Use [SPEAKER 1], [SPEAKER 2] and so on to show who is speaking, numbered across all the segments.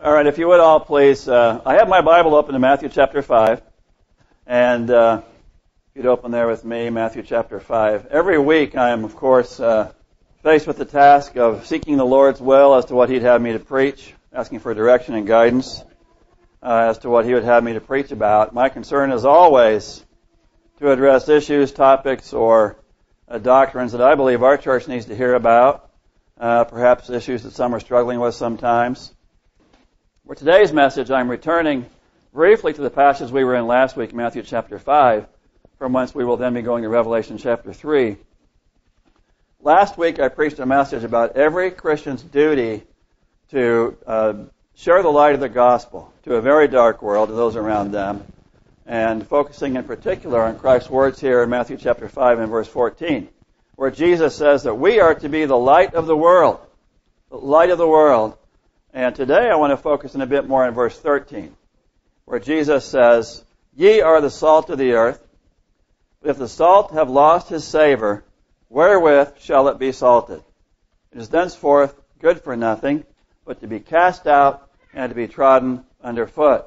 [SPEAKER 1] All right, if you would all please, uh, I have my Bible open to Matthew chapter 5. And uh, if you'd open there with me, Matthew chapter 5. Every week I am, of course, uh, faced with the task of seeking the Lord's will as to what He'd have me to preach, asking for direction and guidance uh, as to what He would have me to preach about. My concern is always to address issues, topics, or uh, doctrines that I believe our church needs to hear about, uh, perhaps issues that some are struggling with sometimes. For today's message, I'm returning briefly to the passage we were in last week, Matthew chapter 5, from whence we will then be going to Revelation chapter 3. Last week, I preached a message about every Christian's duty to uh, share the light of the gospel to a very dark world, to those around them, and focusing in particular on Christ's words here in Matthew chapter 5 and verse 14, where Jesus says that we are to be the light of the world. The light of the world. And today I want to focus in a bit more on verse 13, where Jesus says, Ye are the salt of the earth. If the salt have lost his savor, wherewith shall it be salted? It is thenceforth good for nothing, but to be cast out and to be trodden underfoot.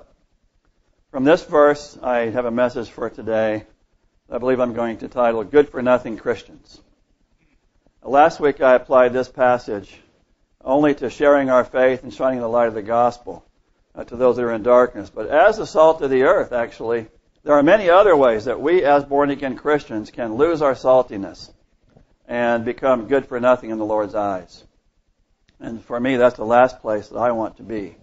[SPEAKER 1] From this verse, I have a message for today. I believe I'm going to title Good for Nothing Christians. Last week I applied this passage only to sharing our faith and shining the light of the gospel uh, to those that are in darkness. But as the salt of the earth, actually, there are many other ways that we as born again Christians can lose our saltiness and become good for nothing in the Lord's eyes. And for me, that's the last place that I want to be.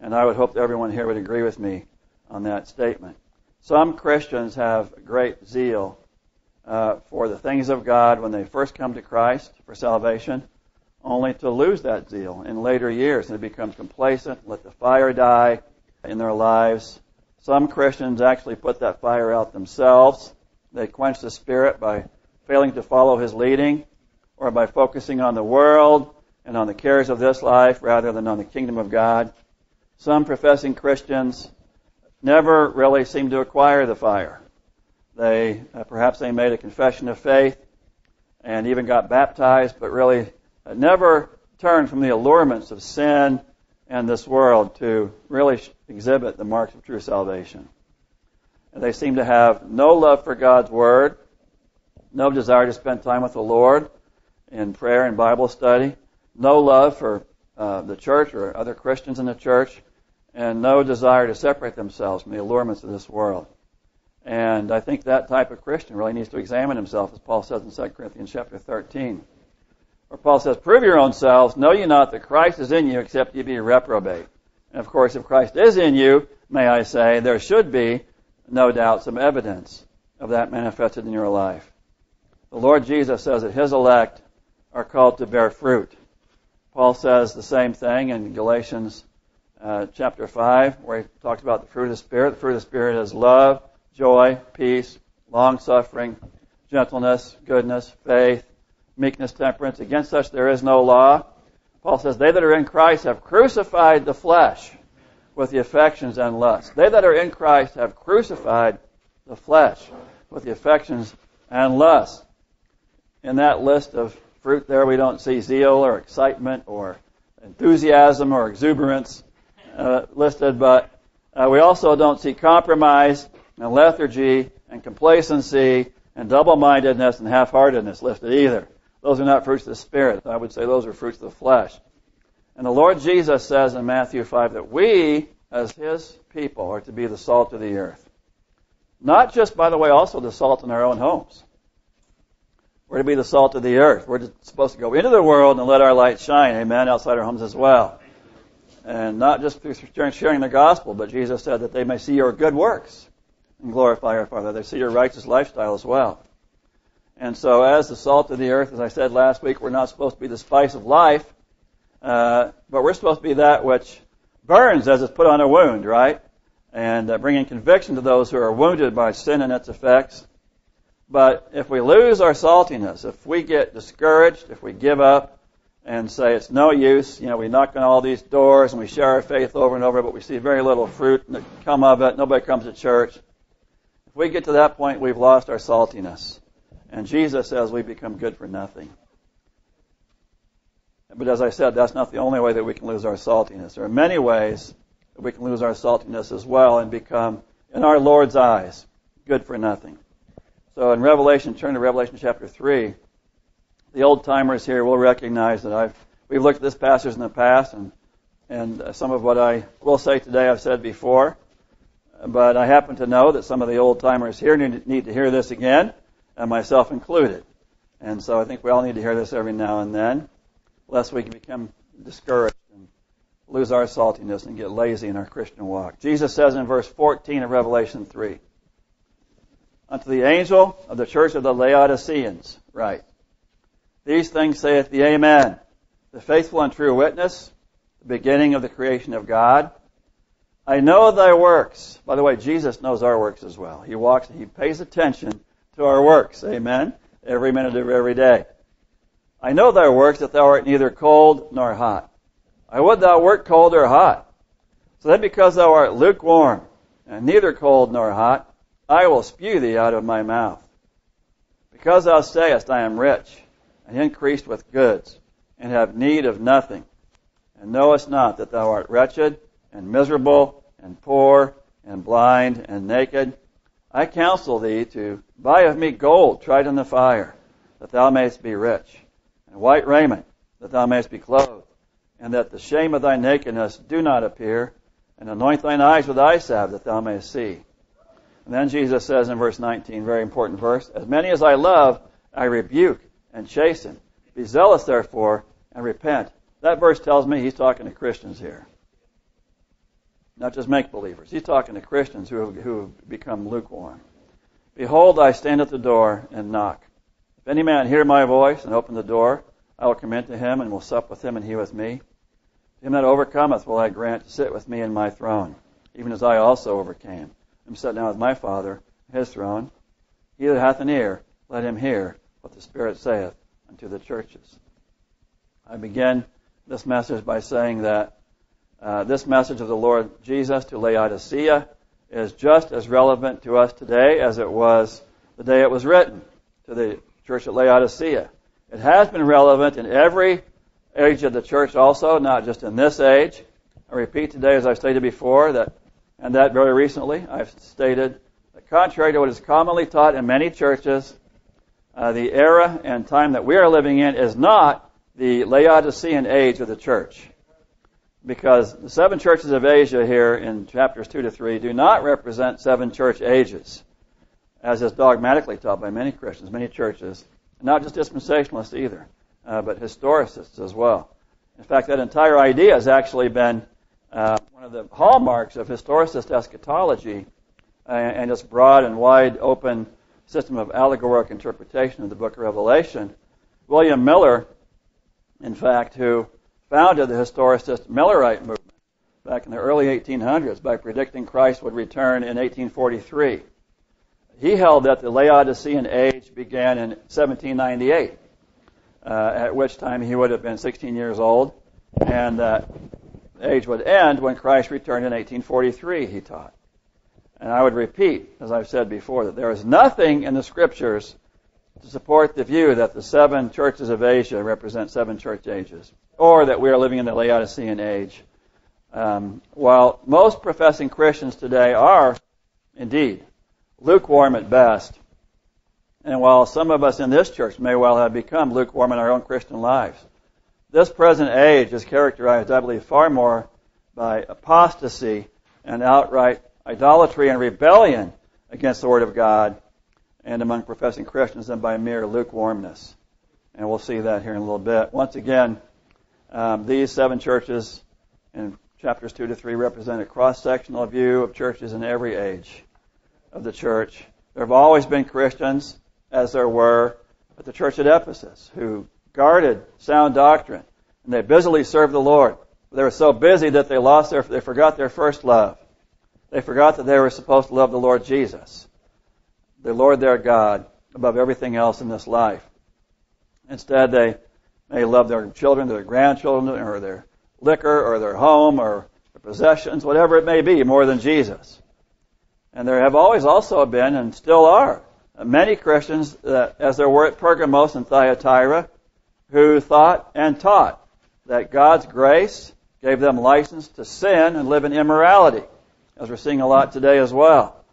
[SPEAKER 1] And I would hope that everyone here would agree with me on that statement. Some Christians have great zeal uh, for the things of God when they first come to Christ for salvation only to lose that zeal in later years and become complacent, let the fire die in their lives. Some Christians actually put that fire out themselves. They quench the Spirit by failing to follow His leading or by focusing on the world and on the cares of this life rather than on the kingdom of God. Some professing Christians never really seem to acquire the fire. They, uh, perhaps they made a confession of faith and even got baptized, but really never turn from the allurements of sin and this world to really exhibit the marks of true salvation. And they seem to have no love for God's Word, no desire to spend time with the Lord in prayer and Bible study, no love for uh, the church or other Christians in the church, and no desire to separate themselves from the allurements of this world. And I think that type of Christian really needs to examine himself, as Paul says in 2 Corinthians chapter 13. Paul says, Prove your own selves, know ye not that Christ is in you, except ye be reprobate. And of course, if Christ is in you, may I say, there should be, no doubt, some evidence of that manifested in your life. The Lord Jesus says that his elect are called to bear fruit. Paul says the same thing in Galatians uh, chapter 5, where he talks about the fruit of the Spirit. The fruit of the Spirit is love, joy, peace, long suffering, gentleness, goodness, faith, meekness, temperance. Against such there is no law. Paul says, They that are in Christ have crucified the flesh with the affections and lusts. They that are in Christ have crucified the flesh with the affections and lusts. In that list of fruit there, we don't see zeal or excitement or enthusiasm or exuberance uh, listed, but uh, we also don't see compromise and lethargy and complacency and double-mindedness and half-heartedness listed either. Those are not fruits of the Spirit. I would say those are fruits of the flesh. And the Lord Jesus says in Matthew 5 that we, as His people, are to be the salt of the earth. Not just, by the way, also the salt in our own homes. We're to be the salt of the earth. We're supposed to go into the world and let our light shine, amen, outside our homes as well. And not just through sharing the gospel, but Jesus said that they may see your good works and glorify our Father. They see your righteous lifestyle as well. And so, as the salt of the earth, as I said last week, we're not supposed to be the spice of life, uh, but we're supposed to be that which burns as it's put on a wound, right? And uh, bringing conviction to those who are wounded by sin and its effects. But if we lose our saltiness, if we get discouraged, if we give up and say it's no use, you know, we knock on all these doors and we share our faith over and over, but we see very little fruit come of it, nobody comes to church. If we get to that point, we've lost our saltiness. And Jesus says we become good for nothing. But as I said, that's not the only way that we can lose our saltiness. There are many ways that we can lose our saltiness as well and become, in our Lord's eyes, good for nothing. So in Revelation, turn to Revelation chapter 3. The old timers here will recognize that I've, we've looked at this passage in the past and, and some of what I will say today I've said before. But I happen to know that some of the old timers here need, need to hear this again, and myself included. And so I think we all need to hear this every now and then, lest we become discouraged and lose our saltiness and get lazy in our Christian walk. Jesus says in verse 14 of Revelation 3, Unto the angel of the church of the Laodiceans, write, These things saith the Amen, the faithful and true witness, the beginning of the creation of God. I know thy works. By the way, Jesus knows our works as well. He walks, he pays attention to our works. Amen. Every minute of every day. I know thy works that thou art neither cold nor hot. I would thou wert cold or hot. So then because thou art lukewarm and neither cold nor hot, I will spew thee out of my mouth. Because thou sayest, I am rich and increased with goods and have need of nothing, and knowest not that thou art wretched and miserable and poor and blind and naked, I counsel thee to buy of me gold tried in the fire, that thou mayest be rich, and white raiment, that thou mayest be clothed, and that the shame of thy nakedness do not appear, and anoint thine eyes with eye salve, that thou mayest see. And then Jesus says in verse 19, very important verse, As many as I love, I rebuke and chasten. Be zealous, therefore, and repent. That verse tells me he's talking to Christians here. Not just make believers. He's talking to Christians who have, who have become lukewarm. Behold, I stand at the door and knock. If any man hear my voice and open the door, I will come into him and will sup with him and he with me. To him that overcometh will I grant to sit with me in my throne, even as I also overcame. I'm set down with my Father, his throne. He that hath an ear, let him hear what the Spirit saith unto the churches. I begin this message by saying that uh, this message of the Lord Jesus to Laodicea is just as relevant to us today as it was the day it was written to the church at Laodicea. It has been relevant in every age of the church also, not just in this age. I repeat today, as I've stated before, that, and that very recently, I've stated that contrary to what is commonly taught in many churches, uh, the era and time that we are living in is not the Laodicean age of the church. Because the seven churches of Asia here in chapters 2 to 3 do not represent seven church ages, as is dogmatically taught by many Christians, many churches, not just dispensationalists either, uh, but historicists as well. In fact, that entire idea has actually been uh, one of the hallmarks of historicist eschatology uh, and its broad and wide open system of allegorical interpretation of the book of Revelation. William Miller, in fact, who founded the historicist Millerite movement back in the early 1800s by predicting Christ would return in 1843. He held that the Laodicean age began in 1798, uh, at which time he would have been 16 years old, and that age would end when Christ returned in 1843, he taught. And I would repeat, as I've said before, that there is nothing in the scriptures to support the view that the seven churches of Asia represent seven church ages, or that we are living in the Laodicean age. Um, while most professing Christians today are, indeed, lukewarm at best, and while some of us in this church may well have become lukewarm in our own Christian lives, this present age is characterized, I believe, far more by apostasy and outright idolatry and rebellion against the Word of God and among professing Christians than by mere lukewarmness. And we'll see that here in a little bit. Once again, um, these seven churches in chapters 2 to 3 represent a cross-sectional view of churches in every age of the church. There have always been Christians, as there were at the church at Ephesus, who guarded sound doctrine, and they busily served the Lord. They were so busy that they lost their, they forgot their first love. They forgot that they were supposed to love the Lord Jesus, the Lord their God, above everything else in this life. Instead, they may love their children, their grandchildren, or their liquor, or their home, or their possessions, whatever it may be, more than Jesus. And there have always also been, and still are, many Christians, that, as there were at Pergamos and Thyatira, who thought and taught that God's grace gave them license to sin and live in immorality, as we're seeing a lot today as well.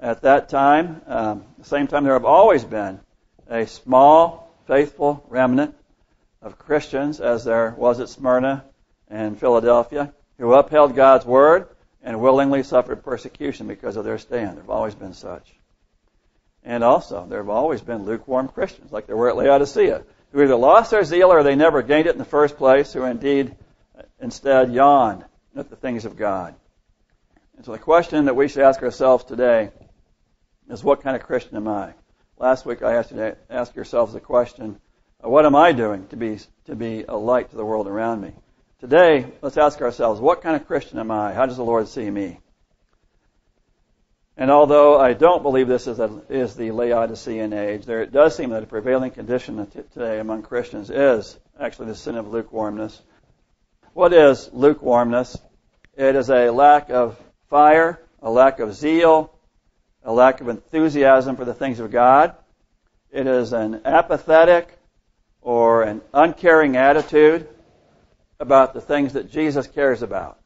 [SPEAKER 1] At that time, um, the same time there have always been a small, faithful remnant of Christians, as there was at Smyrna and Philadelphia, who upheld God's word and willingly suffered persecution because of their stand. There have always been such. And also, there have always been lukewarm Christians, like there were at Laodicea, who either lost their zeal or they never gained it in the first place, who indeed instead yawned at the things of God. And so the question that we should ask ourselves today is what kind of Christian am I? Last week I asked you to ask yourselves the question, what am I doing to be, to be a light to the world around me? Today, let's ask ourselves, what kind of Christian am I? How does the Lord see me? And although I don't believe this is, a, is the Laodicean age, there it does seem that a prevailing condition today among Christians is actually the sin of lukewarmness. What is lukewarmness? It is a lack of fire, a lack of zeal, a lack of enthusiasm for the things of God. It is an apathetic or an uncaring attitude about the things that Jesus cares about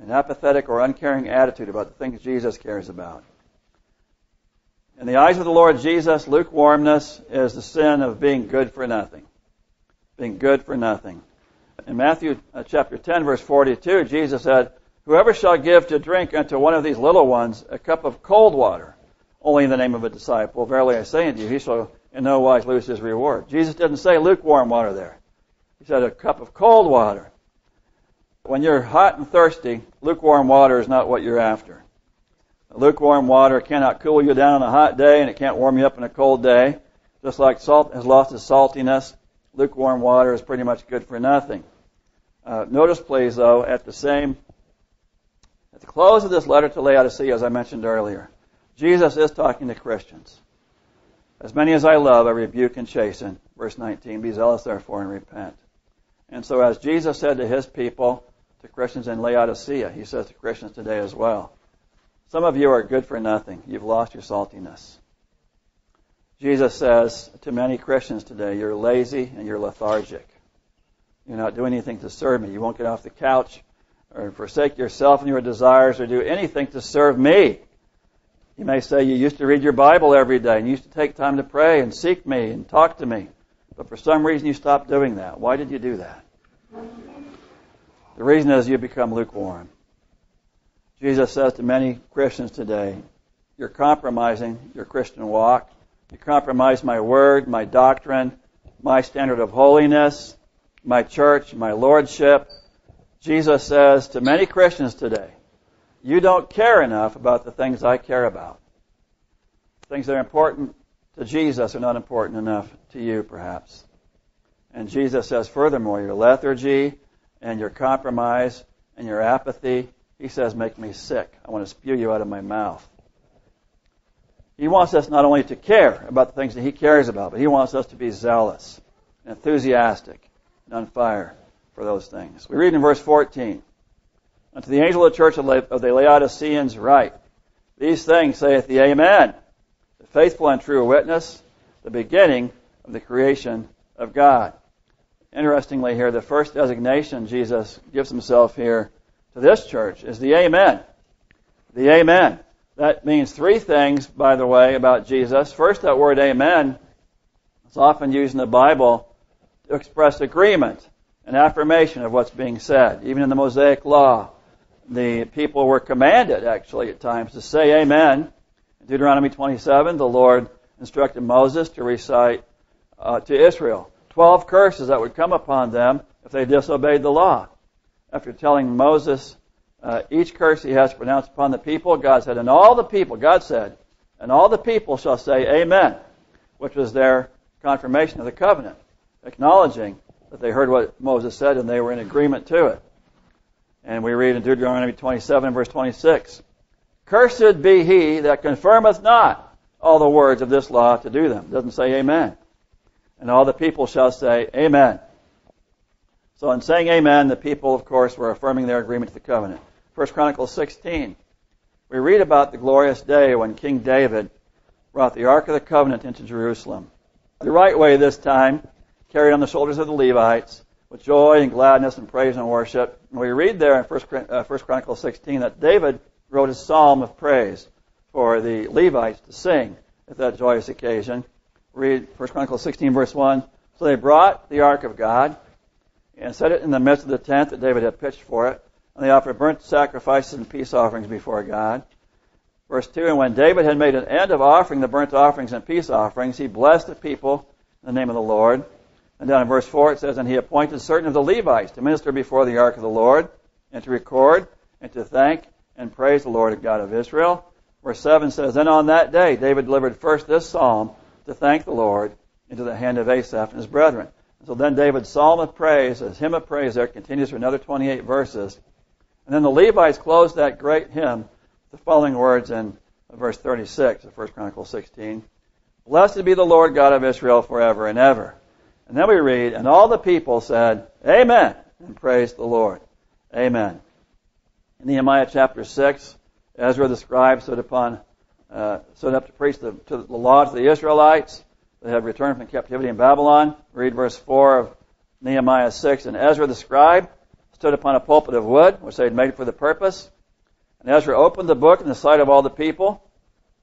[SPEAKER 1] an apathetic or uncaring attitude about the things Jesus cares about. In the eyes of the Lord Jesus, lukewarmness is the sin of being good for nothing. Being good for nothing. In Matthew uh, chapter 10 verse 42, Jesus said, Whoever shall give to drink unto one of these little ones a cup of cold water, only in the name of a disciple, verily I say unto you, he shall in no wise lose his reward. Jesus didn't say lukewarm water there. He said a cup of cold water. When you're hot and thirsty, lukewarm water is not what you're after. Lukewarm water cannot cool you down on a hot day and it can't warm you up in a cold day. Just like salt has lost its saltiness, lukewarm water is pretty much good for nothing. Uh, notice, please, though, at the same, at the close of this letter to Laodicea, as I mentioned earlier, Jesus is talking to Christians. As many as I love, I rebuke and chasten. Verse 19, be zealous therefore and repent. And so as Jesus said to his people, to Christians in Laodicea. He says to Christians today as well. Some of you are good for nothing. You've lost your saltiness. Jesus says to many Christians today, you're lazy and you're lethargic. You're not doing anything to serve me. You won't get off the couch or forsake yourself and your desires or do anything to serve me. You may say you used to read your Bible every day and you used to take time to pray and seek me and talk to me. But for some reason you stopped doing that. Why did you do that? The reason is you become lukewarm. Jesus says to many Christians today, you're compromising your Christian walk. You compromise my word, my doctrine, my standard of holiness, my church, my lordship. Jesus says to many Christians today, you don't care enough about the things I care about. Things that are important to Jesus are not important enough to you, perhaps. And Jesus says, furthermore, your lethargy, and your compromise and your apathy, he says, make me sick. I want to spew you out of my mouth. He wants us not only to care about the things that he cares about, but he wants us to be zealous, enthusiastic, and on fire for those things. We read in verse 14, Unto the angel of the church of the Laodiceans write, These things saith the Amen, the faithful and true witness, the beginning of the creation of God. Interestingly, here, the first designation Jesus gives himself here to this church is the Amen. The Amen. That means three things, by the way, about Jesus. First, that word Amen is often used in the Bible to express agreement and affirmation of what's being said. Even in the Mosaic Law, the people were commanded, actually, at times, to say Amen. In Deuteronomy 27, the Lord instructed Moses to recite uh, to Israel 12 curses that would come upon them if they disobeyed the law. After telling Moses uh, each curse he has pronounced upon the people, God said, and all the people, God said, and all the people shall say Amen, which was their confirmation of the covenant, acknowledging that they heard what Moses said and they were in agreement to it. And we read in Deuteronomy 27 verse 26, Cursed be he that confirmeth not all the words of this law to do them. Doesn't say amen. And all the people shall say, Amen. So in saying Amen, the people, of course, were affirming their agreement to the covenant. 1 Chronicles 16. We read about the glorious day when King David brought the Ark of the Covenant into Jerusalem. The right way this time, carried on the shoulders of the Levites, with joy and gladness and praise and worship. And we read there in 1 uh, Chronicles 16 that David wrote a psalm of praise for the Levites to sing at that joyous occasion. Read 1 Chronicles 16 verse 1. So they brought the ark of God and set it in the midst of the tent that David had pitched for it. And they offered burnt sacrifices and peace offerings before God. Verse 2, And when David had made an end of offering the burnt offerings and peace offerings, he blessed the people in the name of the Lord. And down in verse 4 it says, And he appointed certain of the Levites to minister before the ark of the Lord, and to record, and to thank, and praise the Lord God of Israel. Verse 7 says, Then on that day David delivered first this psalm to thank the Lord into the hand of Asaph and his brethren. And so then David's psalm of praise, his hymn of praise there, continues for another 28 verses. And then the Levites close that great hymn with the following words in verse 36 of 1 Chronicles 16. Blessed be the Lord God of Israel forever and ever. And then we read, and all the people said, Amen, and praised the Lord. Amen. In Nehemiah chapter 6, Ezra the scribe stood upon, uh, stood up to preach the, to the law to the Israelites that had returned from captivity in Babylon. Read verse 4 of Nehemiah 6. And Ezra the scribe stood upon a pulpit of wood, which they had made for the purpose. And Ezra opened the book in the sight of all the people,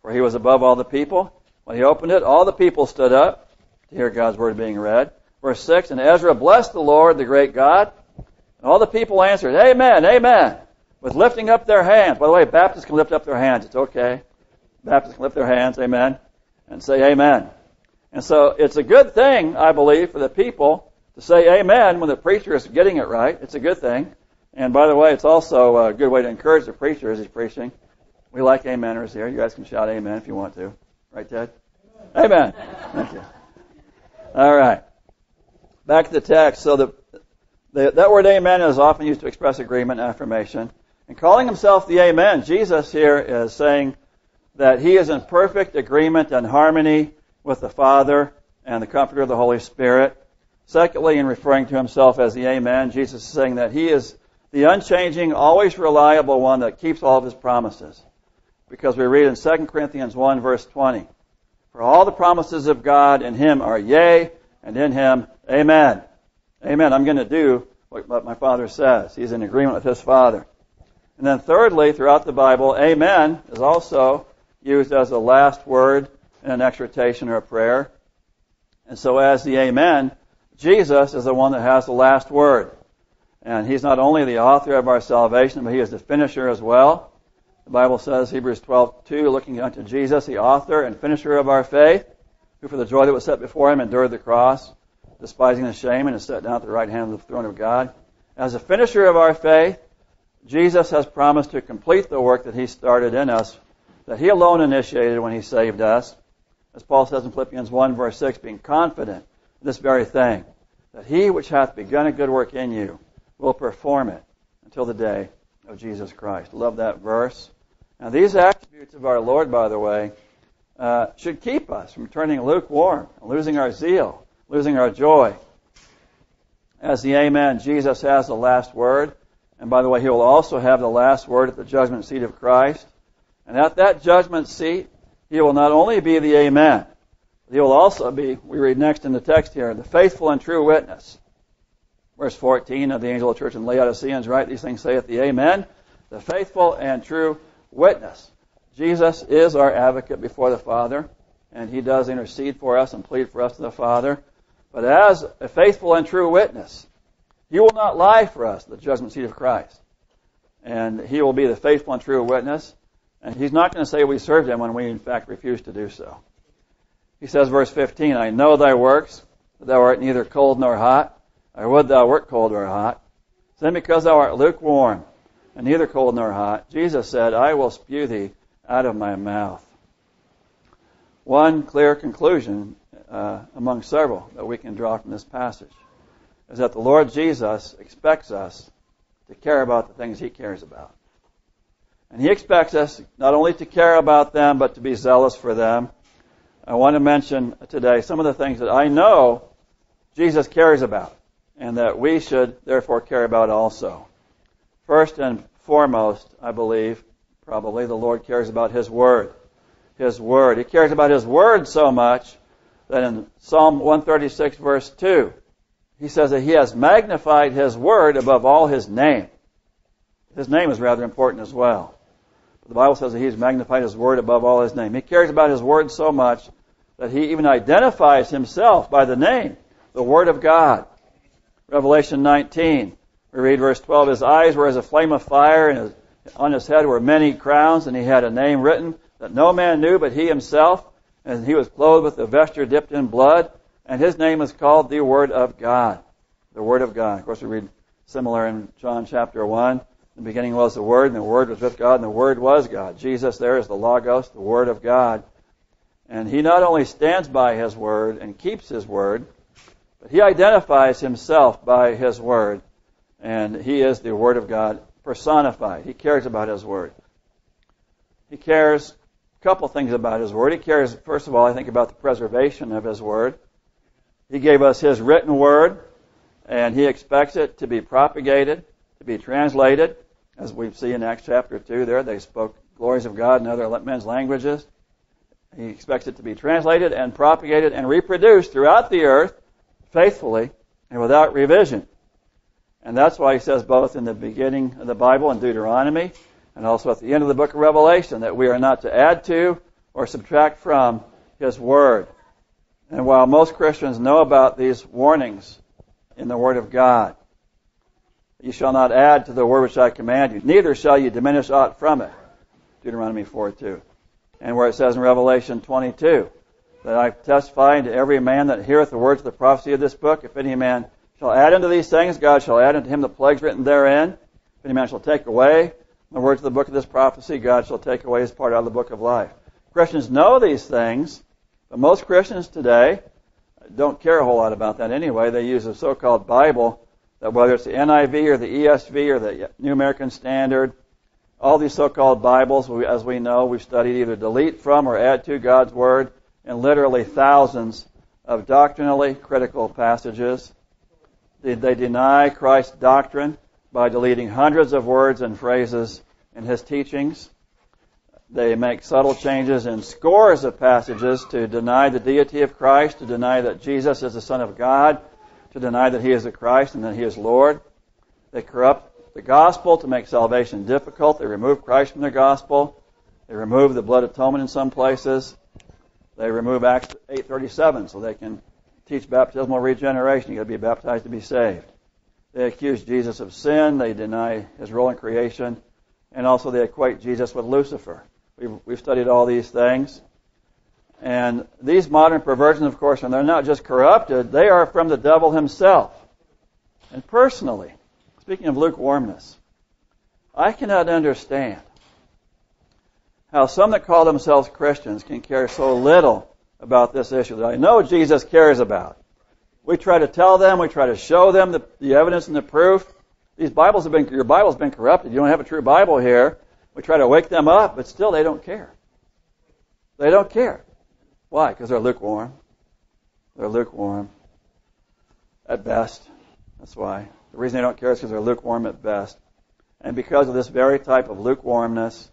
[SPEAKER 1] for he was above all the people. When he opened it, all the people stood up to hear God's word being read. Verse 6, And Ezra blessed the Lord, the great God. And all the people answered, Amen, Amen, with lifting up their hands. By the way, Baptists can lift up their hands. It's okay. Baptists can lift their hands, Amen, and say Amen. And so it's a good thing, I believe, for the people to say Amen when the preacher is getting it right. It's a good thing. And by the way, it's also a good way to encourage the preacher as he's preaching. We like Ameners here. You guys can shout Amen if you want to. Right, Ted? Amen. Thank you. All right. Back to the text. So the, the, that word amen is often used to express agreement and affirmation. And calling himself the amen, Jesus here is saying that he is in perfect agreement and harmony with the Father and the Comforter of the Holy Spirit. Secondly, in referring to himself as the Amen, Jesus is saying that he is the unchanging, always reliable one that keeps all of his promises. Because we read in 2 Corinthians 1 verse 20, For all the promises of God in him are yea, and in him Amen. Amen. I'm going to do what my Father says. He's in agreement with his Father. And then thirdly, throughout the Bible, Amen is also used as a last word in an exhortation or a prayer. And so as the Amen, Jesus is the one that has the last word. And he's not only the author of our salvation, but he is the finisher as well. The Bible says, Hebrews 12:2, looking unto Jesus, the author and finisher of our faith, who for the joy that was set before him endured the cross, despising the shame, and is set down at the right hand of the throne of God. As a finisher of our faith, Jesus has promised to complete the work that he started in us, that he alone initiated when he saved us. As Paul says in Philippians 1 verse 6, being confident of this very thing, that he which hath begun a good work in you will perform it until the day of Jesus Christ. Love that verse. Now these attributes of our Lord, by the way, uh, should keep us from turning lukewarm, losing our zeal, losing our joy. As the Amen, Jesus has the last word. And by the way, he will also have the last word at the judgment seat of Christ. And at that judgment seat, he will not only be the Amen, he will also be, we read next in the text here, the faithful and true witness. Verse 14 of the angel of the church in Laodiceans, write? These things saith the Amen, the faithful and true witness. Jesus is our advocate before the Father, and he does intercede for us and plead for us to the Father. But as a faithful and true witness, he will not lie for us, at the judgment seat of Christ. And he will be the faithful and true witness. And he's not going to say we served him when we in fact refuse to do so. He says, verse 15, I know thy works, that thou art neither cold nor hot. I would thou wert cold or hot. Then because thou art lukewarm, and neither cold nor hot, Jesus said, I will spew thee out of my mouth. One clear conclusion uh, among several that we can draw from this passage is that the Lord Jesus expects us to care about the things He cares about. And He expects us not only to care about them, but to be zealous for them. I want to mention today some of the things that I know Jesus cares about and that we should therefore care about also. First and foremost, I believe, probably, the Lord cares about His Word. His Word. He cares about His Word so much that in Psalm 136 verse 2, he says that he has magnified his word above all his name. His name is rather important as well. The Bible says that He has magnified his word above all his name. He cares about his word so much that he even identifies himself by the name, the word of God. Revelation 19, we read verse 12, his eyes were as a flame of fire and his, on his head were many crowns and he had a name written that no man knew but he himself and he was clothed with a vesture dipped in blood and his name is called the Word of God. The Word of God. Of course, we read similar in John chapter 1. In the beginning was the Word, and the Word was with God, and the Word was God. Jesus there is the Logos, the Word of God. And he not only stands by his Word and keeps his Word, but he identifies himself by his Word. And he is the Word of God personified. He cares about his Word. He cares a couple things about his Word. He cares, first of all, I think, about the preservation of his Word. He gave us His written word, and He expects it to be propagated, to be translated, as we see in Acts chapter 2 there. They spoke glories of God in other men's languages. He expects it to be translated and propagated and reproduced throughout the earth faithfully and without revision. And that's why he says both in the beginning of the Bible in Deuteronomy and also at the end of the book of Revelation that we are not to add to or subtract from his word. And while most Christians know about these warnings in the Word of God, you shall not add to the word which I command you, neither shall you diminish aught from it. Deuteronomy 4 2. And where it says in Revelation 22, that I testify unto every man that heareth the words of the prophecy of this book, if any man shall add unto these things, God shall add unto him the plagues written therein. If any man shall take away the words of the book of this prophecy, God shall take away his part out of the book of life. Christians know these things, but most Christians today don't care a whole lot about that anyway. They use a so-called Bible that whether it's the NIV or the ESV or the New American Standard, all these so-called Bibles, as we know, we've studied either delete from or add to God's Word in literally thousands of doctrinally critical passages. They, deny Christ's doctrine by deleting hundreds of words and phrases in his teachings. They make subtle changes in scores of passages to deny the deity of Christ, to deny that Jesus is the Son of God, to deny that He is the Christ and that He is Lord. They corrupt the gospel to make salvation difficult. They remove Christ from the gospel. They remove the blood atonement in some places. They remove Acts 8:37 so they can teach baptismal regeneration. You've got to be baptized to be saved. They accuse Jesus of sin. They deny his role in creation, and also they equate Jesus with Lucifer. We've, we've studied all these things. And these modern perversions, of course, and they're not just corrupted, they are from the devil himself. And personally, speaking of lukewarmness, I cannot understand how some that call themselves Christians can care so little about this issue that I know Jesus cares about. We try to tell them, we try to show them the, the evidence and the proof. These Bibles have been, your Bible's been corrupted. You don't have a true Bible here. We try to wake them up, but still they don't care. They don't care. Why? Because they're lukewarm. They're lukewarm at best. That's why. The reason they don't care is because they're lukewarm at best. And because of this very type of lukewarmness,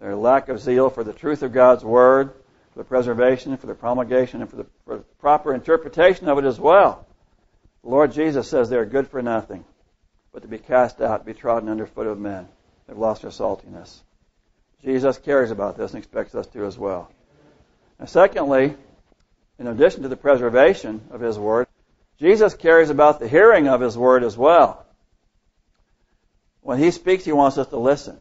[SPEAKER 1] their lack of zeal for the truth of God's Word, for the preservation, for the promulgation, and for the, for the proper interpretation of it as well. The Lord Jesus says they are good for nothing, but to be cast out, be trodden under foot of men. They've lost their saltiness. Jesus cares about this and expects us to as well. And secondly, in addition to the preservation of His Word, Jesus cares about the hearing of His Word as well. When He speaks, He wants us to listen.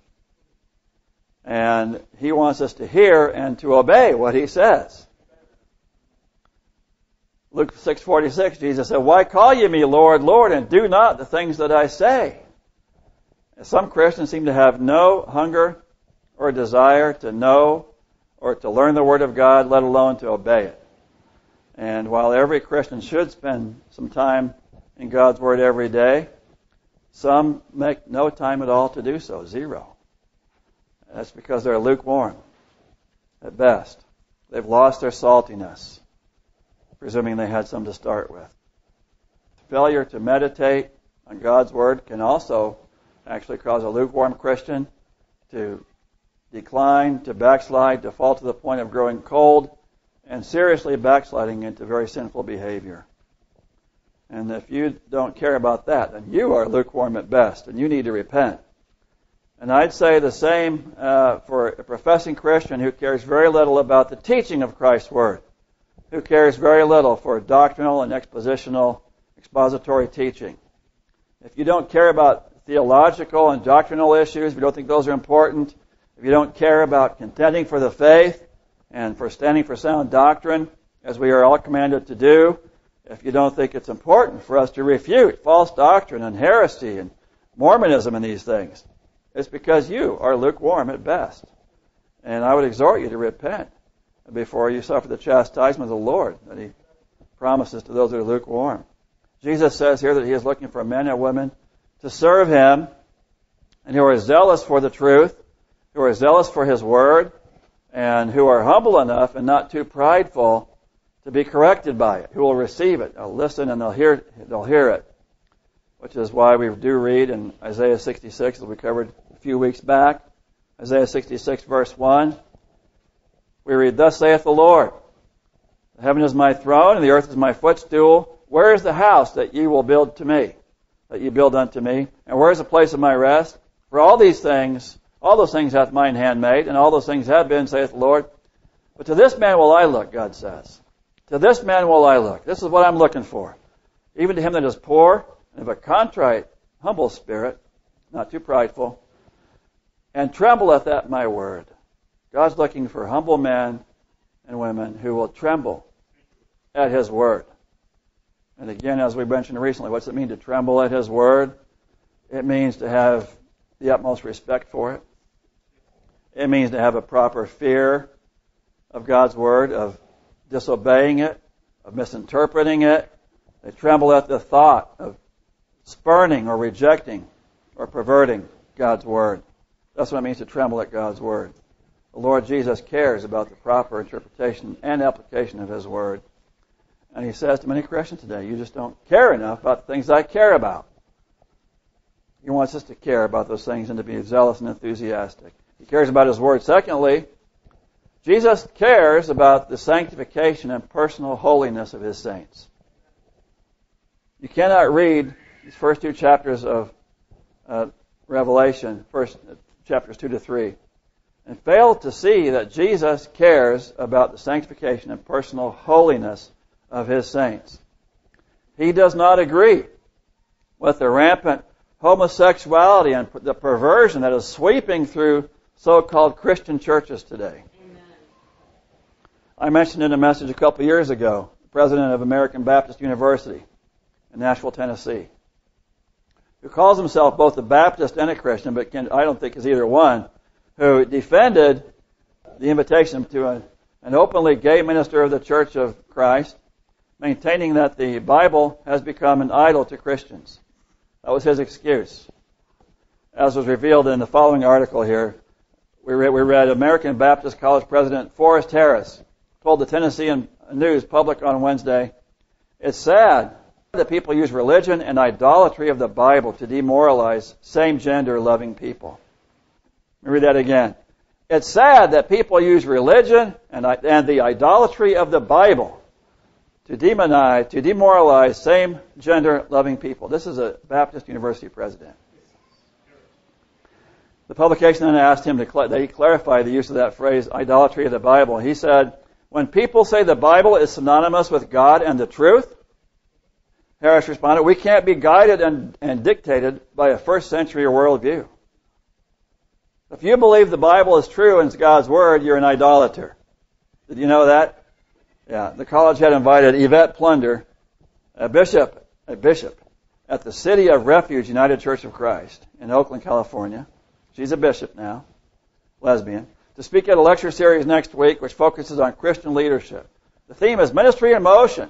[SPEAKER 1] And He wants us to hear and to obey what He says. Luke 6:46 Jesus said, "Why call ye me Lord, Lord, and do not the things that I say?" Some Christians seem to have no hunger or desire to know or to learn the Word of God, let alone to obey it. And while every Christian should spend some time in God's Word every day, some make no time at all to do so, zero. That's because they're lukewarm at best. They've lost their saltiness, presuming they had some to start with. Failure to meditate on God's Word can also actually cause a lukewarm Christian to decline, to backslide, to fall to the point of growing cold, and seriously backsliding into very sinful behavior. And if you don't care about that, then you are lukewarm at best, and you need to repent. And I'd say the same uh, for a professing Christian who cares very little about the teaching of Christ's Word, who cares very little for doctrinal and expositional, expository teaching. If you don't care about theological and doctrinal issues, if you don't think those are important, if you don't care about contending for the faith and for standing for sound doctrine, as we are all commanded to do, if you don't think it's important for us to refute false doctrine and heresy and Mormonism and these things, it's because you are lukewarm at best. And I would exhort you to repent before you suffer the chastisement of the Lord that He promises to those who are lukewarm. Jesus says here that He is looking for men and women to serve Him and who are zealous for the truth, who are zealous for His Word, and who are humble enough and not too prideful to be corrected by it, who will receive it. They'll listen and they'll hear, they'll hear it. Which is why we do read in Isaiah 66, that we covered few weeks back, Isaiah 66 verse 1. We read, Thus saith the Lord, The heaven is my throne and the earth is my footstool. Where is the house that ye will build to me, that ye build unto me? And where is the place of my rest? For all these things, all those things hath mine hand made, and all those things have been, saith the Lord. But to this man will I look, God says. To this man will I look. This is what I'm looking for. Even to him that is poor and of a contrite, humble spirit, not too prideful, and trembleth at that my word. God's looking for humble men and women who will tremble at his word. And again, as we mentioned recently, what's it mean to tremble at his word? It means to have the utmost respect for it. It means to have a proper fear of God's word, of disobeying it, of misinterpreting it. They tremble at the thought of spurning or rejecting or perverting God's word. That's what it means to tremble at God's word. The Lord Jesus cares about the proper interpretation and application of His word. And He says to many Christians today, you just don't care enough about the things I care about. He wants us to care about those things and to be zealous and enthusiastic. He cares about His word. Secondly, Jesus cares about the sanctification and personal holiness of his saints. You cannot read these first two chapters of uh, Revelation, first chapters two to three, and fail to see that Jesus cares about the sanctification and personal holiness of his saints. He does not agree with the rampant homosexuality and the perversion that is sweeping through so-called Christian churches today. I mentioned in a message a couple years ago, the president of American Baptist University in Nashville, Tennessee, who calls himself both a Baptist and a Christian, but can, I don't think is either one, who defended the invitation to a, an openly gay minister of the Church of Christ, maintaining that the Bible has become an idol to Christians. That was his excuse. As was revealed in the following article here, we read, we read American Baptist College President Forrest Harris told the Tennessean News Public on Wednesday, it's sad that people use religion and idolatry of the Bible to demoralize same gender loving people. Let me read that again. It's sad that people use religion and, and the idolatry of the Bible to demonize, to demoralize same gender loving people. This is a Baptist University president. The publication then asked him to that clarify the use of that phrase, idolatry of the Bible. He said, when people say the Bible is synonymous with God and the truth, Harris responded, we can't be guided and, and dictated by a first century worldview. If you believe the Bible is true and it's God's Word, you're an idolater. Did you know that? Yeah. The college had invited Yvette Flunder, a bishop, a bishop at the City of Refuge United Church of Christ in Oakland, California. She's a bishop now, lesbian to speak at a lecture series next week which focuses on Christian leadership. The theme is Ministry in Motion,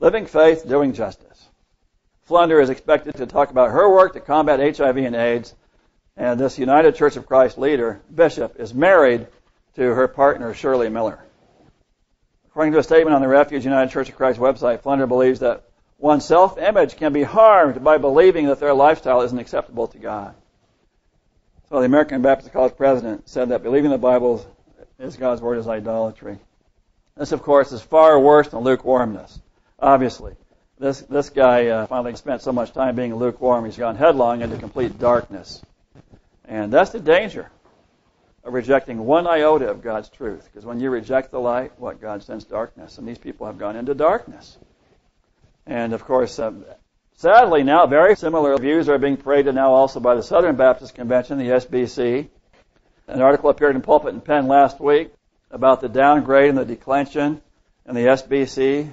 [SPEAKER 1] Living Faith, Doing Justice. Flunder is expected to talk about her work to combat HIV and AIDS, and this United Church of Christ leader, Bishop, is married to her partner, Shirley Miller. According to a statement on the Refuge United Church of Christ website, Flunder believes that one's self-image can be harmed by believing that their lifestyle isn't acceptable to God. So the American Baptist College president said that believing the Bible is God's word is idolatry. This, of course, is far worse than lukewarmness, obviously. this this guy uh, finally spent so much time being lukewarm, he's gone headlong into complete darkness, and that's the danger of rejecting one iota of God's truth. Because when you reject the light, what God sends darkness, and these people have gone into darkness. And of course, um, sadly now, very similar views are being paraded now also by the Southern Baptist Convention, the SBC. An article appeared in Pulpit and Pen last week about the downgrade and the declension in the SBC.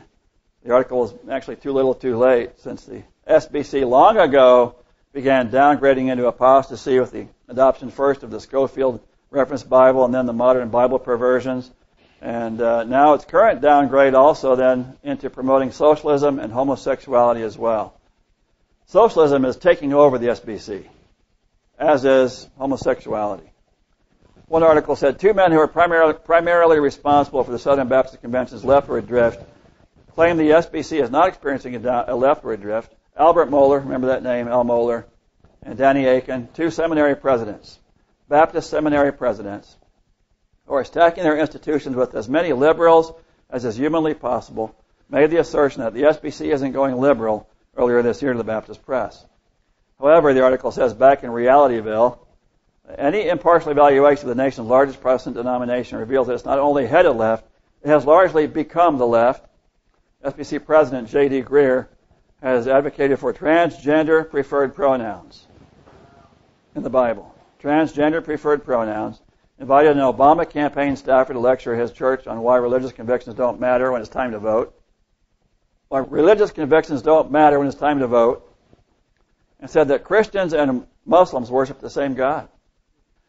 [SPEAKER 1] The article is actually too little too late since the SBC long ago began downgrading into apostasy with the adoption first of the Scofield Reference Bible and then the modern Bible perversions. And uh, now its current downgrade also then into promoting socialism and homosexuality as well. Socialism is taking over the SBC, as is homosexuality. One article said two men who are primarily, primarily responsible for the Southern Baptist Convention's leftward drift claim the SBC is not experiencing a, leftward drift. Albert Mohler, remember that name, Al Mohler, and Danny Akin, two seminary presidents, Baptist seminary presidents, who are stacking their institutions with as many liberals as is humanly possible, made the assertion that the SBC isn't going liberal earlier this year to the Baptist press. However, the article says back in Realityville, any impartial evaluation of the nation's largest Protestant denomination reveals that it's not only headed left, it has largely become the left. SBC President J.D. Greear has advocated for transgender preferred pronouns in the Bible. Transgender preferred pronouns. Invited an Obama campaign staffer to lecture his church on why religious convictions don't matter when it's time to vote. Why religious convictions don't matter when it's time to vote. And said that Christians and Muslims worship the same God.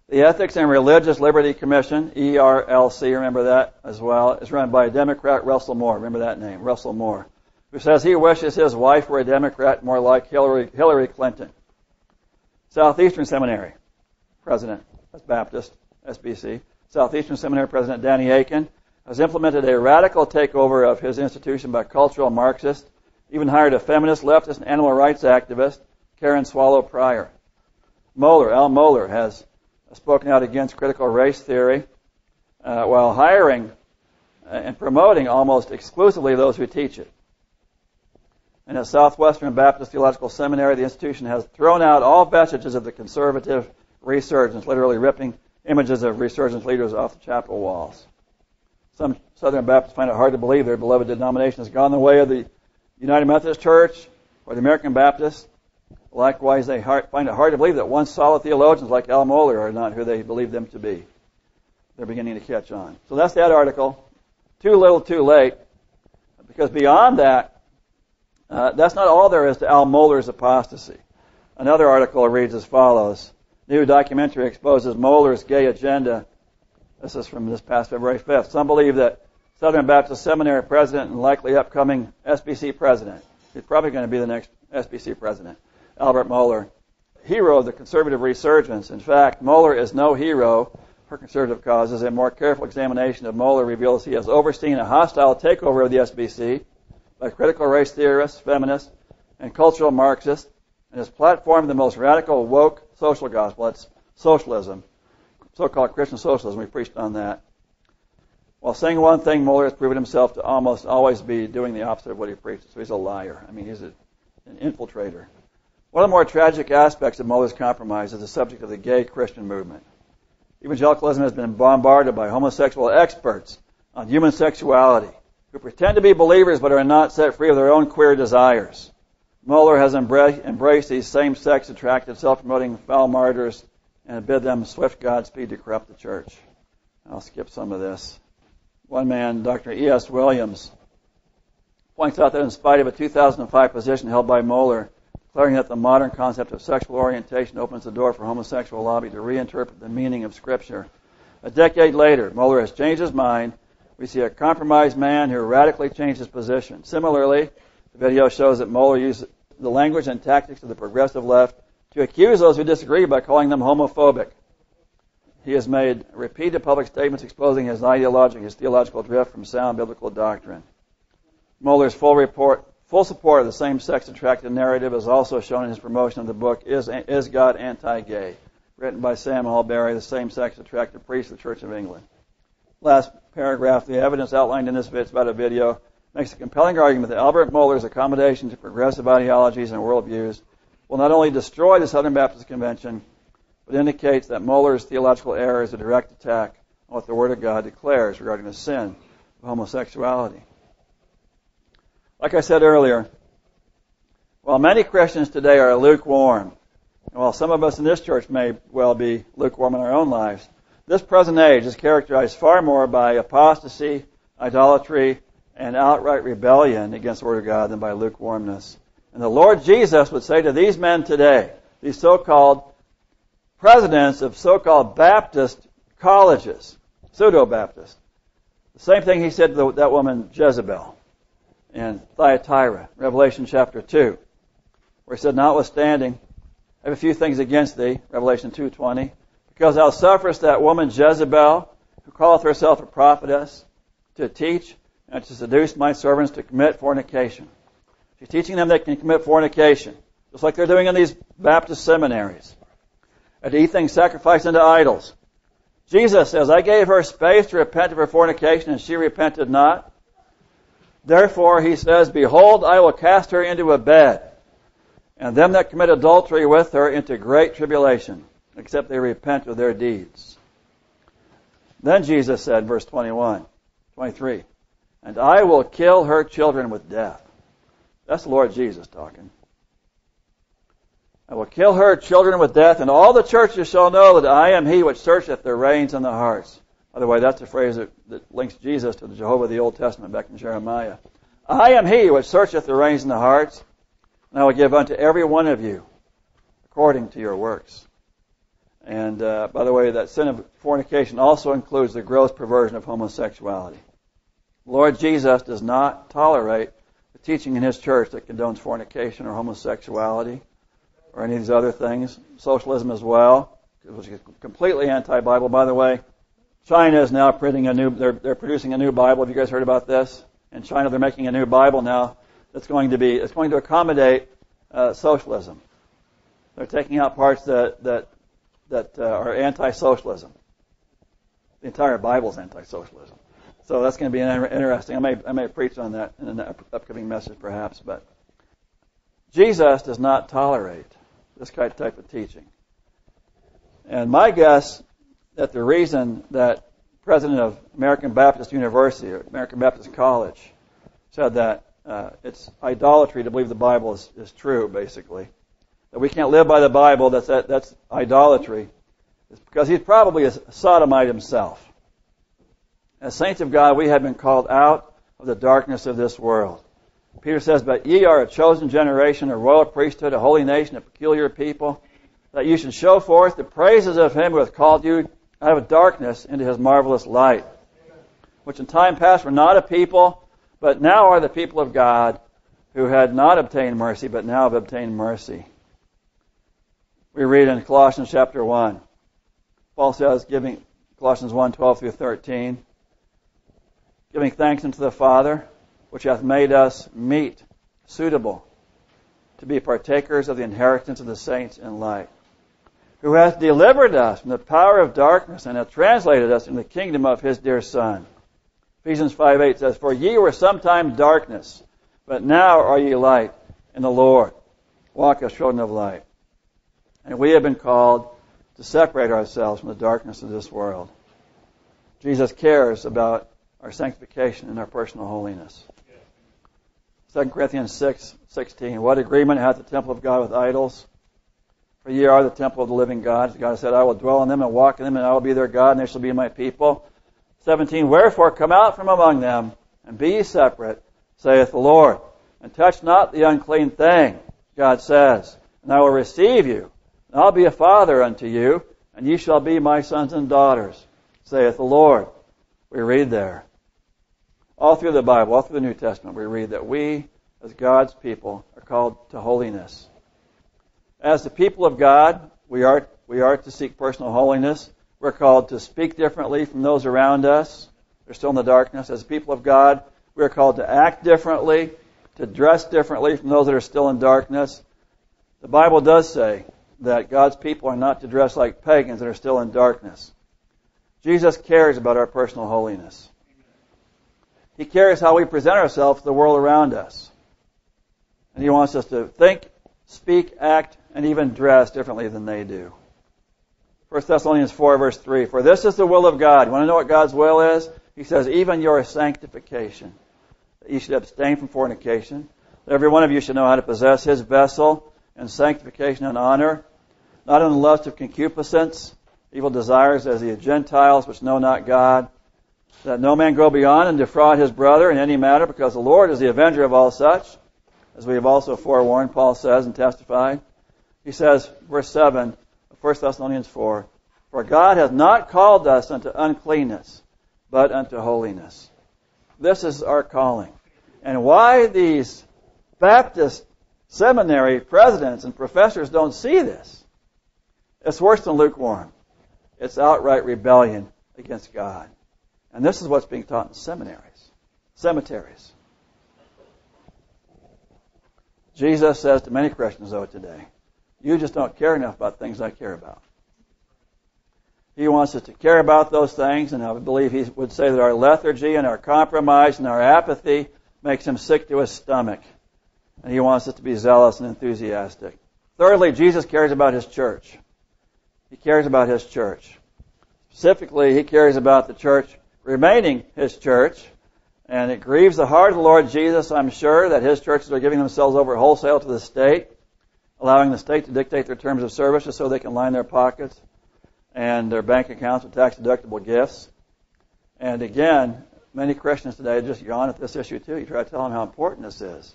[SPEAKER 1] The Ethics and Religious Liberty Commission, ERLC, remember that as well, is run by a Democrat, Russell Moore. Remember that name, Russell Moore, who says he wishes his wife were a Democrat more like Hillary, Hillary Clinton. Southeastern Seminary, President, that's Baptist, SBC. Southeastern Seminary President Danny Akin has implemented a radical takeover of his institution by cultural Marxists, even hired a feminist, leftist, and animal rights activist, Karen Swallow Prior. Mohler, Al Mohler, has spoken out against critical race theory uh, while hiring uh, and promoting almost exclusively those who teach it. And at Southwestern Baptist Theological Seminary, the institution has thrown out all vestiges of the conservative resurgence, literally ripping images of resurgence leaders off the chapel walls. Some Southern Baptists find it hard to believe their beloved denomination has gone the way of the United Methodist Church or the American Baptists. Likewise, they find it hard to believe that once solid theologians like Al Mohler are not who they believe them to be. They're beginning to catch on. So that's that article. Too little, too late. Because beyond that, uh, that's not all there is to Al Mohler's apostasy. Another article reads as follows. New documentary exposes Mohler's gay agenda. This is from this past February 5th. Some believe that Southern Baptist Seminary president and likely upcoming SBC president, he's probably going to be the next SBC president, Albert Mohler, hero of the conservative resurgence. In fact, Mohler is no hero for conservative causes. A more careful examination of Mohler reveals he has overseen a hostile takeover of the SBC by critical race theorists, feminists, and cultural Marxists, and has platformed the most radical woke social gospel. That's socialism, so-called Christian socialism. We preached on that. While saying one thing, Mohler has proven himself to almost always be doing the opposite of what he preaches. So he's a liar. I mean, he's a, an infiltrator. One of the more tragic aspects of Mohler's compromise is the subject of the gay Christian movement. Evangelicalism has been bombarded by homosexual experts on human sexuality who pretend to be believers but are not set free of their own queer desires. Mohler has embraced these same-sex attracted, self-promoting foul martyrs and bid them swift Godspeed to corrupt the church. I'll skip some of this. One man, Dr. E.S. Williams, points out that in spite of a 2005 position held by Mohler declaring that the modern concept of sexual orientation opens the door for homosexual lobby to reinterpret the meaning of Scripture. A decade later, Mohler has changed his mind. We see a compromised man who radically changed his position. Similarly, the video shows that Mohler used the language and tactics of the progressive left to accuse those who disagree by calling them homophobic. He has made repeated public statements exposing his ideological, his theological drift from sound biblical doctrine. Mohler's full report Full support of the same-sex attracted narrative is also shown in his promotion of the book Is, is God Anti-Gay, written by Sam Allberry, the same-sex attracted priest of the Church of England. Last paragraph, the evidence outlined in this bit about a video makes a compelling argument that Albert Mohler's accommodation to progressive ideologies and worldviews will not only destroy the Southern Baptist Convention, but indicates that Mohler's theological error is a direct attack on what the Word of God declares regarding the sin of homosexuality. Like I said earlier, while many Christians today are lukewarm, and while some of us in this church may well be lukewarm in our own lives, this present age is characterized far more by apostasy, idolatry, and outright rebellion against the Word of God than by lukewarmness. And the Lord Jesus would say to these men today, these so-called presidents of so-called Baptist colleges, pseudo-Baptist, the same thing he said to that woman Jezebel in Thyatira, Revelation chapter 2, where he said, Notwithstanding, I have a few things against thee, Revelation 2.20, because thou sufferest that woman Jezebel, who calleth herself a prophetess, to teach and to seduce my servants to commit fornication. She's teaching them they can commit fornication, just like they're doing in these Baptist seminaries. And to eat things sacrificed unto idols. Jesus says, I gave her space to repent of her fornication, and she repented not. Therefore, he says, Behold, I will cast her into a bed, and them that commit adultery with her into great tribulation except they repent of their deeds. Then Jesus said, verse 21, 23, and I will kill her children with death. That's the Lord Jesus talking. I will kill her children with death, and all the churches shall know that I am he which searcheth the reins and the hearts. By the way, that's a phrase that, that links Jesus to the Jehovah of the Old Testament back in Jeremiah. I am he which searcheth the reins and the hearts, and I will give unto every one of you according to your works. And uh, by the way, that sin of fornication also includes the gross perversion of homosexuality. Lord Jesus does not tolerate the teaching in His church that condones fornication or homosexuality or any of these other things. Socialism as well, which is completely anti-Bible. By the way, China is now printing a new. They're, they're producing a new Bible. Have you guys heard about this? In China, they're making a new Bible now that's going to be. It's going to accommodate uh, socialism. They're taking out parts that that that uh, are anti-socialism. The entire Bible is anti-socialism. So that's going to be an interesting. I may I may preach on that in an upcoming message, perhaps. But Jesus does not tolerate this type of teaching. And my guess that the reason that president of American Baptist University or American Baptist College said that uh, it's idolatry to believe the Bible is, is true, basically, that we can't live by the Bible, that's, that, that's idolatry, it's because he's probably a sodomite himself. As saints of God, we have been called out of the darkness of this world. Peter says, But ye are a chosen generation, a royal priesthood, a holy nation, a peculiar people, that you should show forth the praises of him who hath called you out of darkness into his marvelous light, which in time past were not a people, but now are the people of God, who had not obtained mercy, but now have obtained mercy we read in Colossians chapter 1. Paul says, giving Colossians 1, 12 through 13, giving thanks unto the Father, which hath made us meet, suitable, to be partakers of the inheritance of the saints in light, who hath delivered us from the power of darkness and hath translated us into the kingdom of his dear Son. Ephesians 5, 8 says, For ye were sometime darkness, but now are ye light in the Lord. Walk as children of light. And we have been called to separate ourselves from the darkness of this world. Jesus cares about our sanctification and our personal holiness. 2 Corinthians 6, 16. What agreement hath the temple of God with idols? For ye are the temple of the living God. God said, I will dwell in them and walk in them, and I will be their God, and they shall be my people. 17. Wherefore come out from among them, and be ye separate, saith the Lord, and touch not the unclean thing, God says, and I will receive you, and I'll be a father unto you, and ye shall be my sons and daughters, saith the Lord. We read there. All through the Bible, all through the New Testament, we read that we, as God's people, are called to holiness. As the people of God, we are, we are to seek personal holiness. We're called to speak differently from those around us. They're still in the darkness. As people of God, we are called to act differently, to dress differently from those that are still in darkness. The Bible does say that God's people are not to dress like pagans that are still in darkness. Jesus cares about our personal holiness. He cares how we present ourselves to the world around us. And He wants us to think, speak, act, and even dress differently than they do. 1 Thessalonians 4 verse 3. For this is the will of God. You want to know what God's will is? He says, even your sanctification. That You should abstain from fornication. Every one of you should know how to possess his vessel in sanctification and honor, not in the lust of concupiscence, evil desires as the Gentiles which know not God, that no man go beyond and defraud his brother in any matter, because the Lord is the avenger of all such, as we have also forewarned, Paul says and testified. He says, verse 7 of 1 Thessalonians 4, For God hath not called us unto uncleanness, but unto holiness. This is our calling. And why these Baptist seminary presidents and professors don't see this, it's worse than lukewarm. It's outright rebellion against God. And this is what's being taught in seminaries, cemeteries. Jesus says to many Christians, though, today, you just don't care enough about things I care about. He wants us to care about those things, and I believe he would say that our lethargy and our compromise and our apathy makes him sick to his stomach. And he wants us to be zealous and enthusiastic. Thirdly, Jesus cares about his church. He cares about his church. Specifically, he cares about the church remaining his church. And it grieves the heart of the Lord Jesus, I'm sure, that his churches are giving themselves over wholesale to the state, allowing the state to dictate their terms of service just so they can line their pockets and their bank accounts with tax deductible gifts. And again, many Christians today just yawn at this issue too. You try to tell them how important this is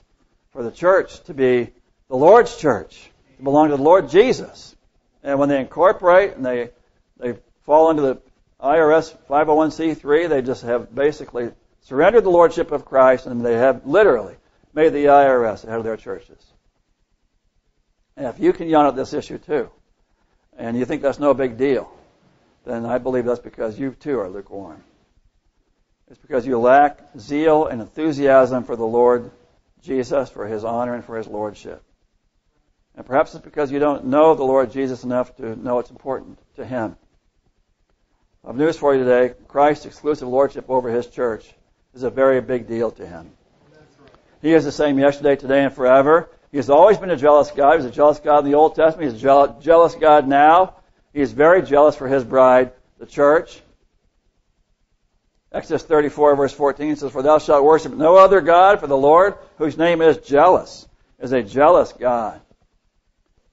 [SPEAKER 1] for the church to be the Lord's church, to belong to the Lord Jesus. And when they incorporate and they they fall into the IRS 501c3, they just have basically surrendered the lordship of Christ and they have literally made the IRS out of their churches. And if you can yawn at this issue too, and you think that's no big deal, then I believe that's because you too are lukewarm. It's because you lack zeal and enthusiasm for the Lord Jesus, for His honor and for His lordship. And perhaps it's because you don't know the Lord Jesus enough to know it's important to Him. I have news for you today. Christ's exclusive lordship over His church is a very big deal to Him. He is the same yesterday, today, and forever. He has always been a jealous God. He was a jealous God in the Old Testament. He's a jealous God now. He is very jealous for His bride, the church. Exodus 34 verse 14 says, For thou shalt worship no other God, for the Lord, whose name is jealous, is a jealous God.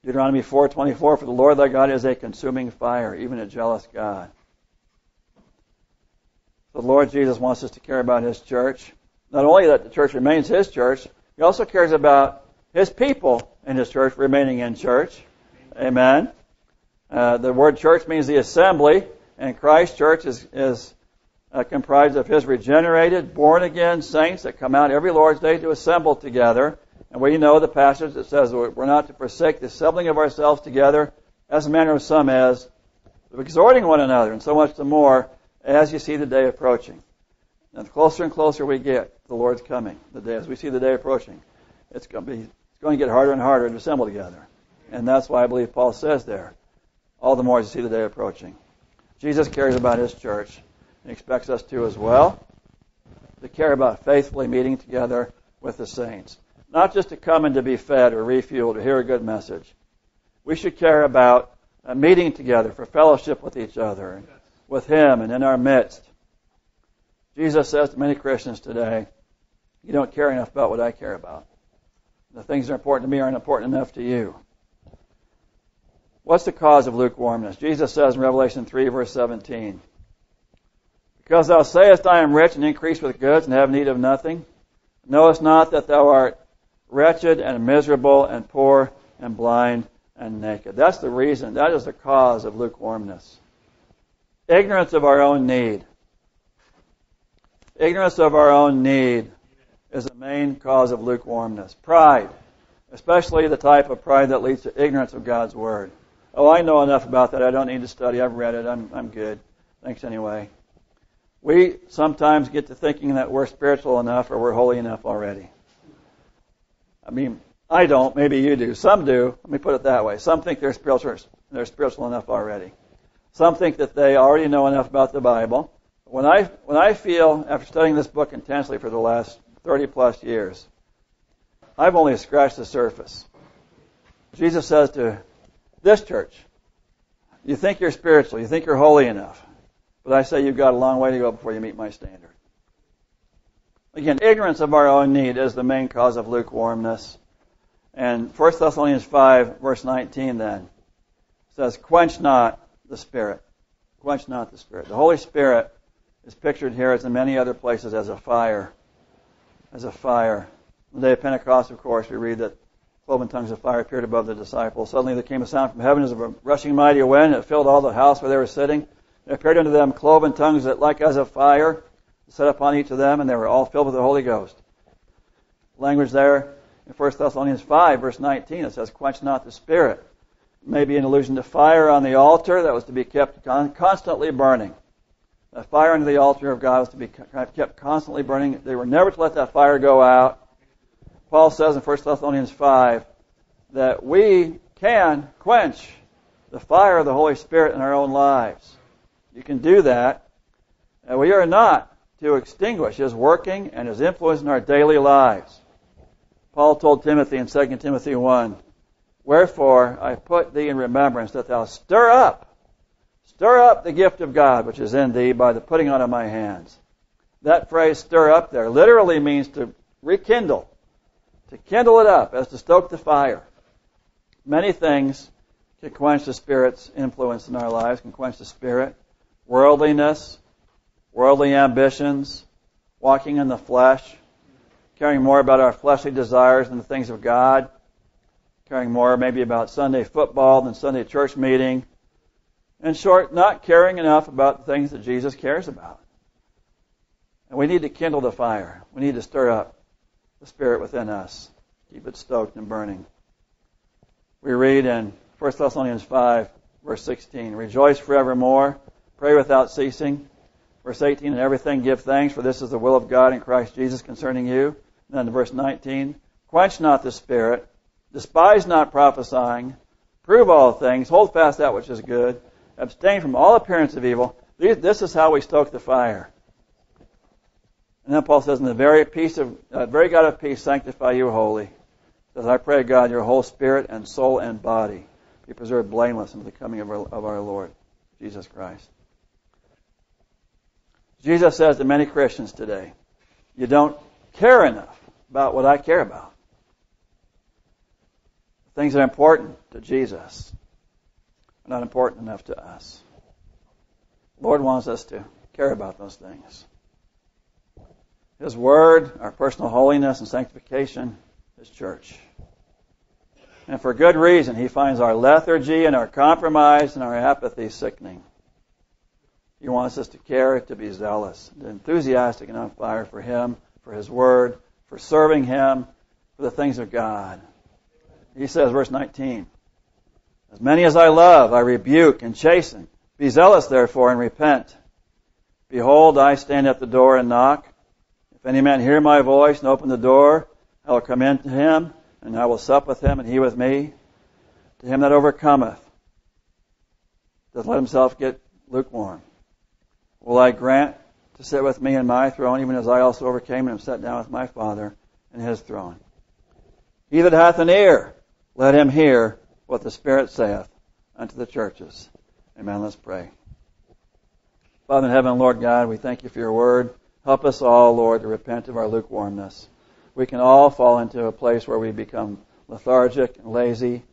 [SPEAKER 1] Deuteronomy 4:24 For the Lord thy God is a consuming fire, even a jealous God. The Lord Jesus wants us to care about His church. Not only that the church remains His church, He also cares about His people in His church remaining in church. Amen. Uh, the word church means the assembly, and Christ's church is, is uh, comprised of His regenerated, born again saints that come out every Lord's Day to assemble together. And we know the passage that says we're not to forsake the assembling of ourselves together, as the manner of some is, exhorting one another, and so much the more as you see the day approaching. And the closer and closer we get, the Lord's coming. The day, as we see the day approaching, it's going to be, it's going to get harder and harder to assemble together. And that's why I believe Paul says there, all the more as you see the day approaching. Jesus cares about his church and expects us to as well, to care about faithfully meeting together with the saints. Not just to come and to be fed or refueled or hear a good message. We should care about uh, meeting together for fellowship with each other with Him and in our midst. Jesus says to many Christians today, you don't care enough about what I care about. The things that are important to me aren't important enough to you. What's the cause of lukewarmness? Jesus says in Revelation 3 verse 17, Because thou sayest, I am rich and increase with goods and have need of nothing, knowest not that thou art wretched and miserable and poor and blind and naked. That's the reason. That is the cause of lukewarmness. Ignorance of our own need. Ignorance of our own need is the main cause of lukewarmness. Pride, especially the type of pride that leads to ignorance of God's Word. Oh, I know enough about that. I don't need to study. I've read it. I'm, I'm good. Thanks anyway. We sometimes get to thinking that we're spiritual enough or we're holy enough already. I mean, I don't. Maybe you do. Some do. Let me put it that way. Some think they're spiritual, they're spiritual enough already. Some think that they already know enough about the Bible when I when I feel after studying this book intensely for the last 30 plus years, I've only scratched the surface. Jesus says to this church, you think you're spiritual, you think you're holy enough, but I say you've got a long way to go before you meet my standard. Again, ignorance of our own need is the main cause of lukewarmness. And 1 Thessalonians 5, verse 19 then says, Quench not the Spirit. Quench not the Spirit. The Holy Spirit is pictured here, as in many other places, as a fire. As a fire. The day of Pentecost, of course, we read that cloven tongues of fire appeared above the disciples. Suddenly there came a sound from heaven as of a rushing mighty wind. It filled all the house where they were sitting. There appeared unto them cloven tongues that like as of fire set upon each of them, and they were all filled with the Holy Ghost. Language there in 1 Thessalonians 5, verse 19, it says, Quench not the Spirit. Maybe an allusion to fire on the altar that was to be kept constantly burning. The fire under the altar of God was to be kept constantly burning. They were never to let that fire go out. Paul says in 1 Thessalonians 5 that we can quench the fire of the Holy Spirit in our own lives. You can do that. And we are not to extinguish His working and His influence in our daily lives. Paul told Timothy in 2 Timothy 1, Wherefore I put thee in remembrance that thou stir up, stir up the gift of God which is in thee by the putting on of my hands. That phrase stir up there literally means to rekindle, to kindle it up as to stoke the fire. Many things can quench the Spirit's influence in our lives, can quench the Spirit. Worldliness, worldly ambitions, walking in the flesh, caring more about our fleshly desires than the things of God, caring more maybe about Sunday football than Sunday church meeting. In short, not caring enough about the things that Jesus cares about. And we need to kindle the fire. We need to stir up the spirit within us, keep it stoked and burning. We read in 1 Thessalonians 5, verse 16, Rejoice forevermore, pray without ceasing. Verse 18, in everything give thanks, for this is the will of God in Christ Jesus concerning you. And then verse 19, quench not the spirit, despise not prophesying, prove all things, hold fast that which is good, abstain from all appearance of evil. This is how we stoke the fire. And then Paul says, "In the very peace of, uh, very God of peace, sanctify you wholly." Says, "I pray God, your whole spirit and soul and body be preserved blameless until the coming of our, of our Lord Jesus Christ." Jesus says to many Christians today, "You don't care enough about what I care about. Things that are important to Jesus are not important enough to us. The Lord wants us to care about those things. His Word, our personal holiness and sanctification, His church. And for good reason, He finds our lethargy and our compromise and our apathy sickening. He wants us to care, to be zealous, enthusiastic and on fire for Him, for His Word, for serving Him, for the things of God. He says, verse 19, As many as I love, I rebuke and chasten. Be zealous, therefore, and repent. Behold, I stand at the door and knock. If any man hear my voice and open the door, I will come in to him, and I will sup with him, and he with me. To him that overcometh, does let himself get lukewarm. Will I grant to sit with me in my throne, even as I also overcame and am set down with my Father in his throne? He that hath an ear, let him hear what the Spirit saith unto the churches. Amen. Let's pray. Father in heaven, Lord God, we thank you for your word. Help us all, Lord, to repent of our lukewarmness. We can all fall into a place where we become lethargic and lazy,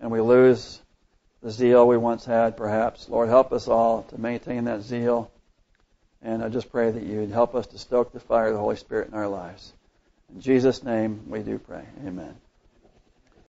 [SPEAKER 1] and we lose the zeal we once had, perhaps. Lord, help us all to maintain that zeal. And I just pray that you'd help us to stoke the fire of the Holy Spirit in our lives. In Jesus' name we do pray. Amen.